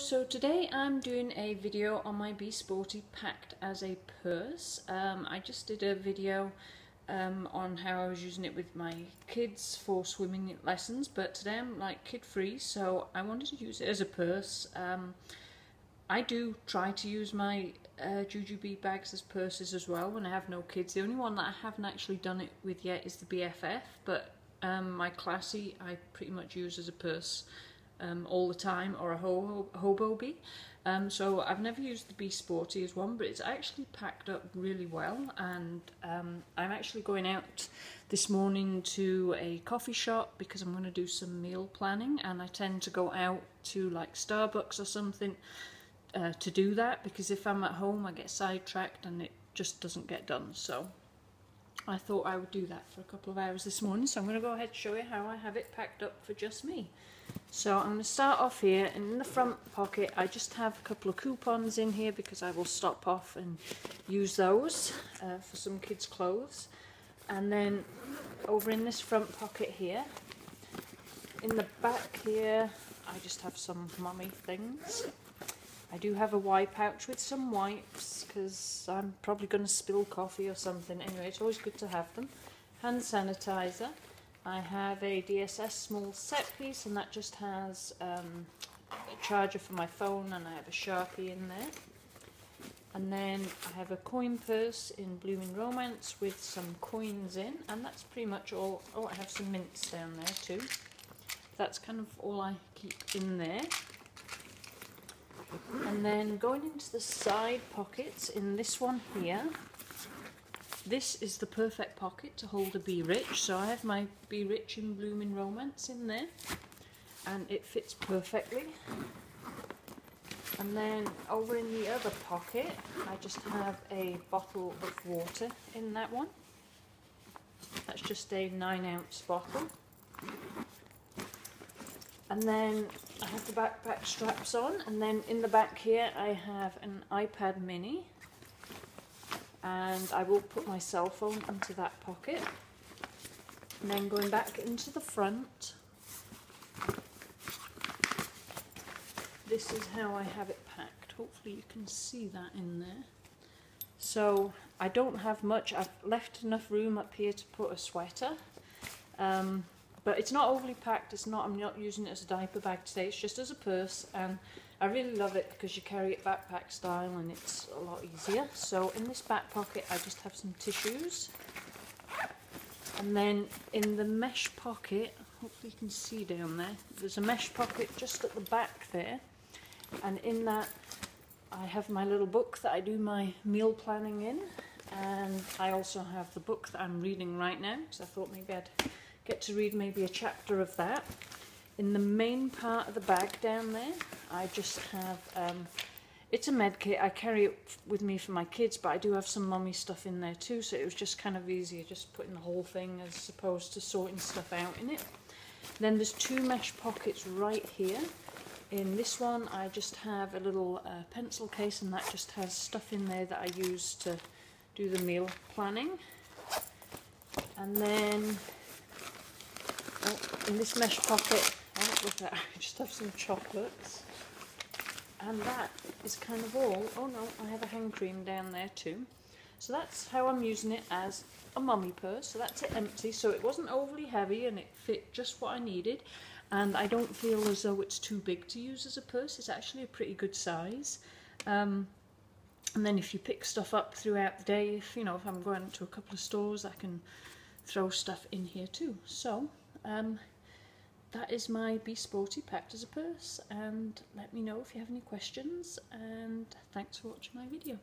so today I'm doing a video on my Be Sporty packed as a purse. Um, I just did a video um, on how I was using it with my kids for swimming lessons, but today I'm like kid free, so I wanted to use it as a purse. Um, I do try to use my uh, JuJuBe bags as purses as well when I have no kids. The only one that I haven't actually done it with yet is the BFF, but um, my Classy I pretty much use as a purse um, all the time or a ho Hobobe. Um, so I've never used the Be Sporty as one, but it's actually packed up really well. And um, I'm actually going out this morning to a coffee shop because I'm going to do some meal planning. And I tend to go out to like Starbucks or something uh, to do that because if I'm at home, I get sidetracked and it just doesn't get done. So I thought I would do that for a couple of hours this morning. So I'm going to go ahead and show you how I have it packed up for just me. So I'm going to start off here and in the front pocket I just have a couple of coupons in here because I will stop off and use those uh, for some kids clothes and then over in this front pocket here in the back here I just have some mummy things I do have a wipe pouch with some wipes because I'm probably going to spill coffee or something anyway it's always good to have them hand sanitizer I have a DSS small set piece and that just has um, a charger for my phone and I have a Sharpie in there. And then I have a coin purse in Blooming Romance with some coins in and that's pretty much all. Oh, I have some mints down there too. That's kind of all I keep in there. And then going into the side pockets in this one here, this is the perfect pocket to hold a Be Rich. So I have my Be Rich in Blooming Romance in there and it fits perfectly. And then over in the other pocket, I just have a bottle of water in that one. That's just a nine ounce bottle. And then I have the backpack straps on and then in the back here I have an iPad mini. And I will put my cell phone into that pocket. And then going back into the front. This is how I have it packed. Hopefully you can see that in there. So I don't have much. I've left enough room up here to put a sweater. Um, but it's not overly packed it's not I'm not using it as a diaper bag today it's just as a purse and I really love it because you carry it backpack style and it's a lot easier. So in this back pocket I just have some tissues. And then in the mesh pocket, hopefully you can see down there, there's a mesh pocket just at the back there. And in that I have my little book that I do my meal planning in. And I also have the book that I'm reading right now, because I thought maybe I'd get to read maybe a chapter of that. In the main part of the bag down there, I just have, um, it's a med kit. I carry it with me for my kids, but I do have some mummy stuff in there too, so it was just kind of easier just putting the whole thing as opposed to sorting stuff out in it. Then there's two mesh pockets right here. In this one, I just have a little uh, pencil case, and that just has stuff in there that I use to do the meal planning. And then in this mesh pocket, that. I just have some chocolates. And that is kind of all. Oh no, I have a hand cream down there too. So that's how I'm using it as a mummy purse. So that's it empty. So it wasn't overly heavy and it fit just what I needed. And I don't feel as though it's too big to use as a purse. It's actually a pretty good size. Um, and then if you pick stuff up throughout the day, if you know, if I'm going to a couple of stores, I can throw stuff in here too. So, um, that is my Be Sporty packed as a purse and let me know if you have any questions and thanks for watching my video.